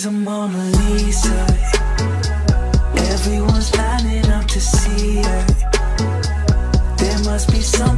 She's a Mona Lisa. Everyone's lining up to see her. There must be something